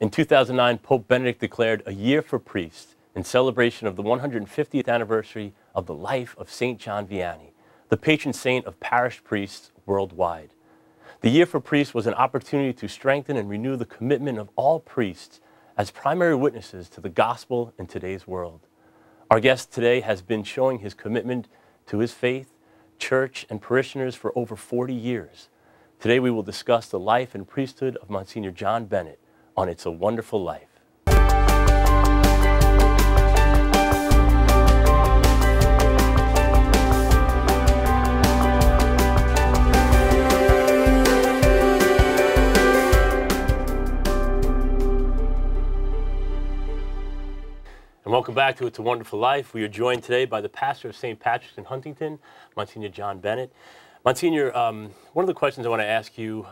In 2009, Pope Benedict declared a year for priests in celebration of the 150th anniversary of the life of St. John Vianney, the patron saint of parish priests worldwide. The Year for Priests was an opportunity to strengthen and renew the commitment of all priests as primary witnesses to the gospel in today's world. Our guest today has been showing his commitment to his faith, church, and parishioners for over 40 years. Today we will discuss the life and priesthood of Monsignor John Bennett on It's a Wonderful Life. And welcome back to It's a Wonderful Life. We are joined today by the pastor of St. Patrick's in Huntington, Monsignor John Bennett. Monsignor, um, one of the questions I want to ask you,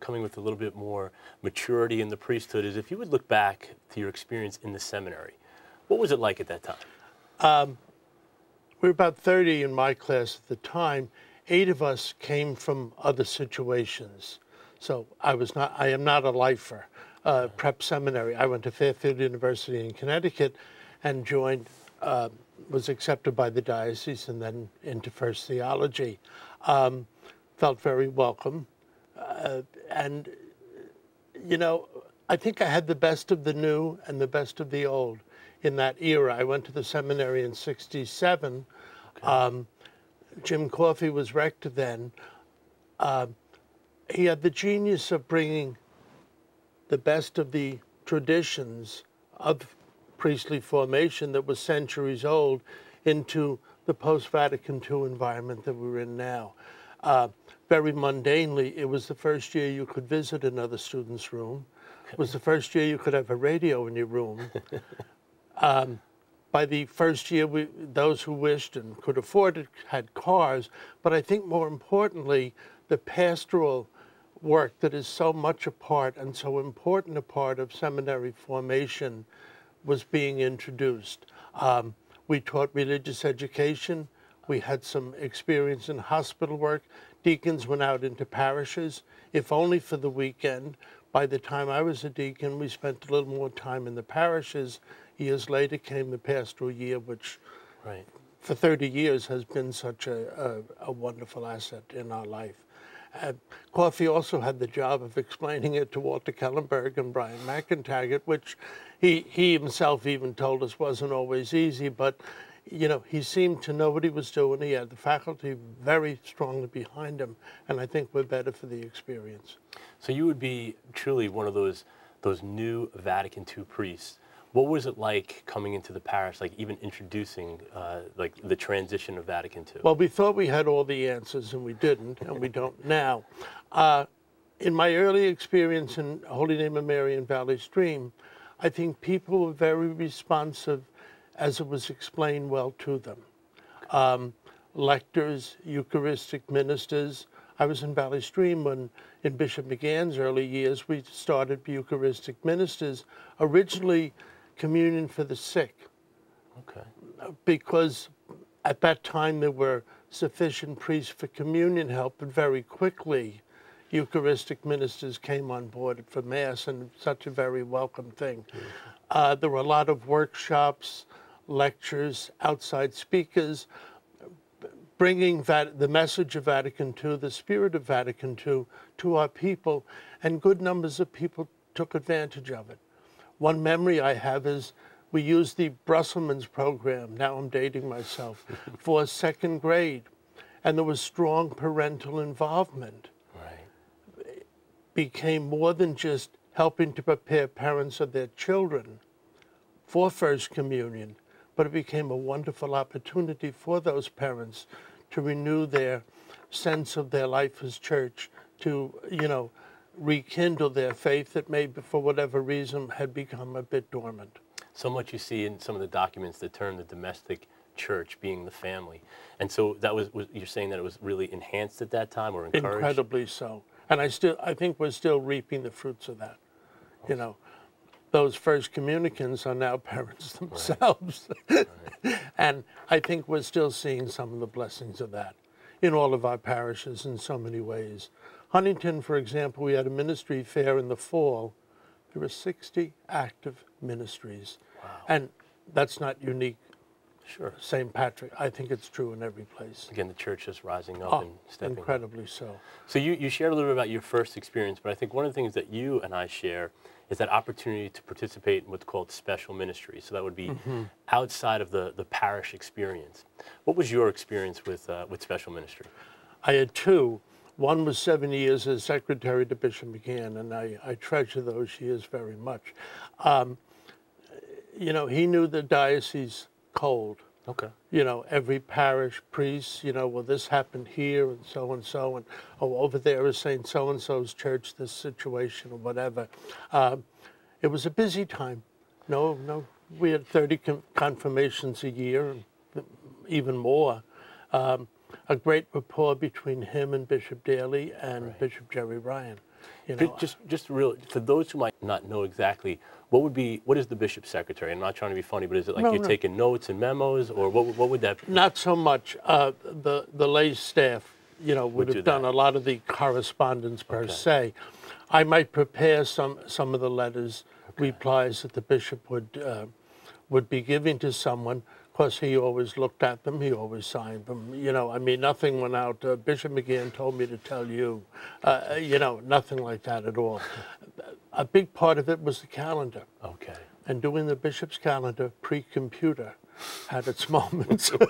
coming with a little bit more maturity in the priesthood, is if you would look back to your experience in the seminary, what was it like at that time? Um, we were about 30 in my class at the time. Eight of us came from other situations. So I was not, I am not a lifer uh, prep seminary. I went to Fairfield University in Connecticut and joined, uh, was accepted by the diocese and then into First Theology. Um, felt very welcome. Uh, and, you know, I think I had the best of the new and the best of the old in that era. I went to the seminary in 67. Okay. Um, Jim Coffey was rector then. Uh, he had the genius of bringing the best of the traditions of priestly formation that was centuries old into the post-Vatican II environment that we're in now. Uh, very mundanely, it was the first year you could visit another student's room. It was the first year you could have a radio in your room. um, by the first year, we, those who wished and could afford it had cars. But I think more importantly, the pastoral work that is so much a part and so important a part of seminary formation was being introduced. Um, we taught religious education. We had some experience in hospital work. Deacons went out into parishes, if only for the weekend. By the time I was a deacon, we spent a little more time in the parishes. Years later came the pastoral year, which right. for 30 years has been such a, a, a wonderful asset in our life. Uh, Coffey also had the job of explaining it to Walter Kellenberg and Brian McIntaggart, which he, he himself even told us wasn't always easy, but you know, he seemed to know what he was doing. He had the faculty very strongly behind him, and I think we're better for the experience. So you would be truly one of those those new Vatican II priests what was it like coming into the parish, like even introducing uh, like the transition of Vatican II? Well, we thought we had all the answers, and we didn't, and we don't now. Uh, in my early experience in Holy Name of Mary and Valley Stream, I think people were very responsive as it was explained well to them. Um, lectors, Eucharistic ministers. I was in Valley Stream when, in Bishop McGann's early years, we started Eucharistic ministers. Originally, communion for the sick. Okay. Because at that time there were sufficient priests for communion help, but very quickly Eucharistic ministers came on board for Mass, and such a very welcome thing. Uh, there were a lot of workshops, lectures, outside speakers, bringing the message of Vatican II, the spirit of Vatican II, to our people, and good numbers of people took advantage of it. One memory I have is we used the Brusselmans program, now I'm dating myself, for second grade. And there was strong parental involvement. Right. It became more than just helping to prepare parents of their children for First Communion, but it became a wonderful opportunity for those parents to renew their sense of their life as church, to, you know, rekindle their faith that maybe for whatever reason had become a bit dormant. So much you see in some of the documents that term the domestic church being the family. And so that was, was, you're saying that it was really enhanced at that time or encouraged? Incredibly so. And I still I think we're still reaping the fruits of that. Awesome. You know, those first communicants are now parents themselves. Right. Right. and I think we're still seeing some of the blessings of that in all of our parishes in so many ways. Huntington, for example, we had a ministry fair in the fall There are 60 active ministries. And that's not unique, Sure. St. Patrick. I think it's true in every place. Again, the church is rising up Oh, and stepping. up. incredibly so. So you, you shared a little bit about your first experience, but I think one of the things that you and I share is that opportunity to participate in what's called special ministry. So that would be Mm-hmm. outside of the, the parish experience. What was your experience with, uh, with special ministry? I had two. One was seven years as secretary to Bishop McGann, and I, I treasure those years very much. Um, you know, he knew the diocese cold. Okay. You know, every parish priest, you know, well, this happened here and so and so, and oh, over there is St. So and so's church, this situation or whatever. Um, it was a busy time. No, no, we had 30 con- confirmations a year, and even more. Um, a great rapport between him and Bishop Daly and Bishop Jerry Ryan. You know, Just, just real, for those who might not know exactly, what would be, what is the bishop's secretary? I'm not trying to be funny, but is it like No, you're no. taking notes and memos, or what, would- what would that be? Not so much. Uh, the the lay staff, you know, would, do have done that. a lot of the correspondence per Okay. se. I might prepare some some of the letters, replies that the bishop would uh, would be giving to someone. Of course, he always looked at them. He always signed them. You know, I mean, nothing went out. Uh, bishop McGann told me to tell you. Uh, you know, nothing like that at all. A big part of it was the calendar Okay. and doing the bishop's calendar pre-computer had its moments.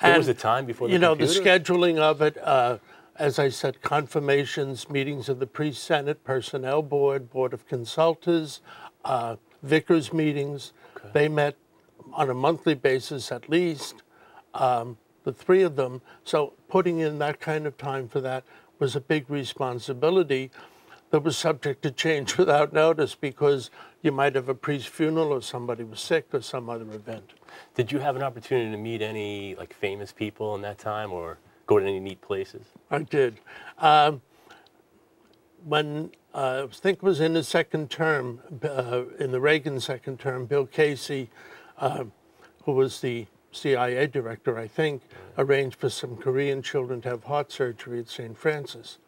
What was a time before the you know, the scheduling of it, uh, as I said, confirmations, meetings of the priest senate, personnel board, board of consultants, uh, vicars meetings. They met on a monthly basis at least, um, the three of them. So putting in that kind of time for that was a big responsibility that was subject to change without notice because you might have a priest funeral or somebody was sick or some other event. Did you have an opportunity to meet any like famous people in that time, or go to any neat places? I did. Um, when I think it was in his second term, uh, in the Reagan second term, Bill Casey, uh, who was the CIA director, I think, arranged for some Korean children to have heart surgery at St. Francis.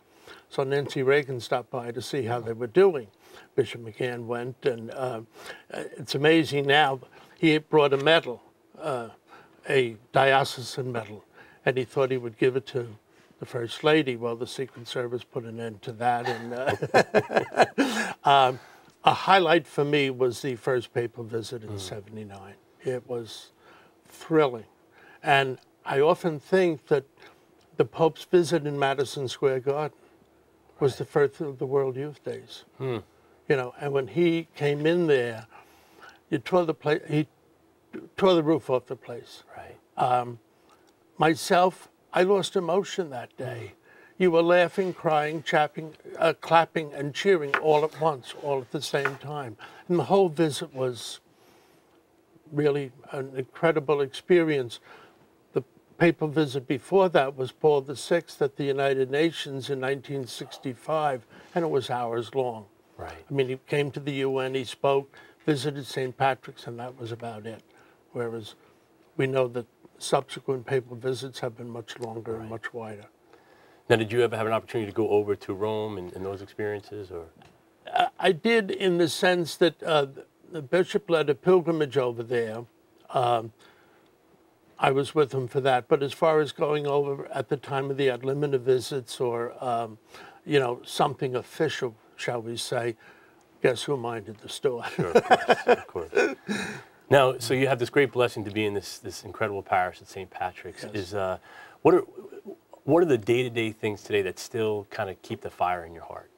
So Nancy Reagan stopped by to see how they were doing. Bishop McGann went, and uh, it's amazing now. He brought a medal, uh, a diocesan medal, and he thought he would give it to the First Lady. Well, the Secret Service put an end to that. And uh, um, a highlight for me was the first papal visit in '79. It was thrilling. And I often think that the Pope's visit in Madison Square Garden was the first of the World Youth Days. You know, and when he came in there, you tore the place, he tore the roof off the place. Right. Myself, I lost emotion that day. You were laughing, crying, chapping, uh, clapping, and cheering all at once, all at the same time. And the whole visit was really an incredible experience. The papal visit before that was Paul VI at the United Nations in 1965, and it was hours long. Right. I mean, he came to the UN, he spoke, visited St. Patrick's, and that was about it. Whereas we know that subsequent papal visits have been much longer and much wider. Now, did you ever have an opportunity to go over to Rome and, and those experiences, or? I did in the sense that uh, the bishop led a pilgrimage over there. Um, I was with him for that. But as far as going over at the time of the ad limina visits or, um, you know, something official, shall we say, guess who minded the store? Sure, of course, of course. Now, so you have this great blessing to be in this this incredible parish at St. Patrick's. Yes. Is uh, what are what are the day to day things today that still kind of keep the fire in your heart?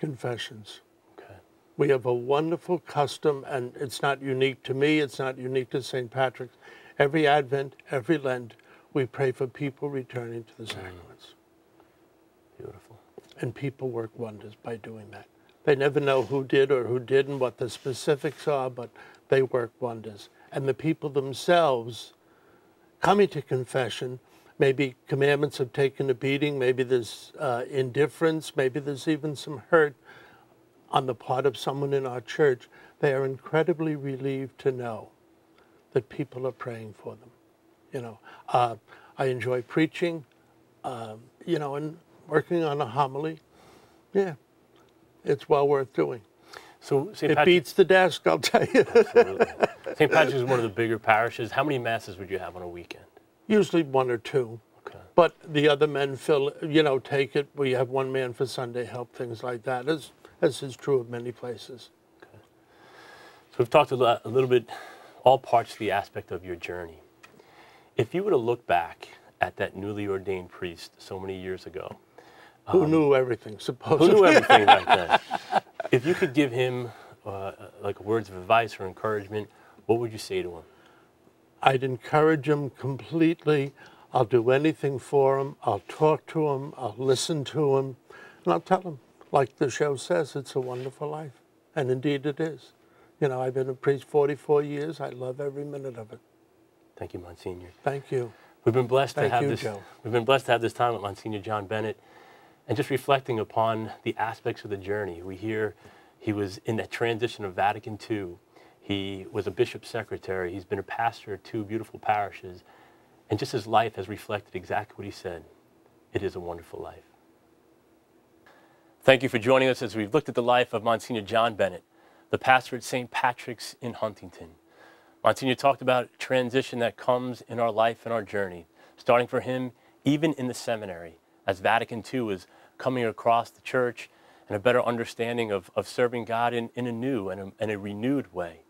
Confessions. Okay. We have a wonderful custom, and it's not unique to me, it's not unique to St. Patrick's. Every Advent, every Lent, we pray for people returning to the sacraments. Beautiful. And people work wonders by doing that. They never know who did or who didn't, what the specifics are, but they work wonders. And the people themselves coming to confession, maybe commandments have taken a beating, maybe there's uh, indifference, maybe there's even some hurt on the part of someone in our church. They are incredibly relieved to know that people are praying for them. You know, uh, I enjoy preaching, um, you know, and working on a homily. Yeah, it's well worth doing. So St. It Patrick, beats the desk, I'll tell you. St. Patrick's is one of the bigger parishes. How many masses would you have on a weekend? Usually one or two. Okay. But the other men fill, you know, take it. We have one man for Sunday help, things like that, as, as is true of many places. Okay. So we've talked a, lot, a little bit, all parts of the aspect of your journey. If you were to look back at that newly ordained priest so many years ago, Who um, knew everything, supposedly? who knew everything back then, if you could give him uh, like words of advice or encouragement, what would you say to him? I'd encourage him completely. I'll do anything for him. I'll talk to him. I'll listen to him. And I'll tell him, like the show says, it's a wonderful life. And indeed it is. You know, I've been a priest 44 years. I love every minute of it. Thank you, Monsignor. Thank you. We've been blessed Thank to have you, this. Joe. We've been blessed to have this time with Monsignor John Bennett, and just reflecting upon the aspects of the journey. We hear he was in that transition of Vatican II. He was a bishop secretary. He's been a pastor of two beautiful parishes, and just his life has reflected exactly what he said. It is a wonderful life. Thank you for joining us as we've looked at the life of Monsignor John Bennett, the pastor at St. Patrick's in Huntington. Monsignor talked about transition that comes in our life and our journey, starting for him even in the seminary, as Vatican II was coming across the church and a better understanding of, of serving God in, in a new and a, and a renewed way.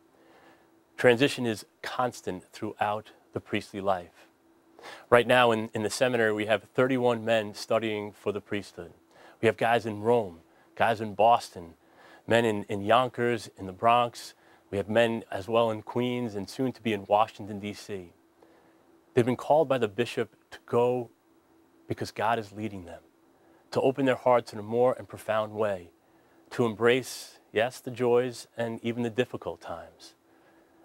Transition is constant throughout the priestly life. Right now in, in the seminary, we have 31 men studying for the priesthood. We have guys in Rome, guys in Boston, men in, in Yonkers, in the Bronx. We have men as well in Queens and soon to be in Washington, D.C. They've been called by the bishop to go because God is leading them, to open their hearts in a more and profound way, to embrace, yes, the joys and even the difficult times.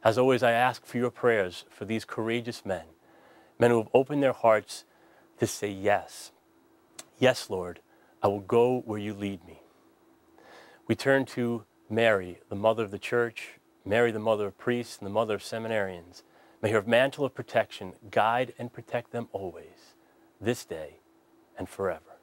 As always, I ask for your prayers for these courageous men, men who have opened their hearts to say yes. Yes, Lord, I will go where you lead me. We turn to Mary, the mother of the church, Mary, the mother of priests, and the mother of seminarians. May her mantle of protection guide and protect them always, this day and forever.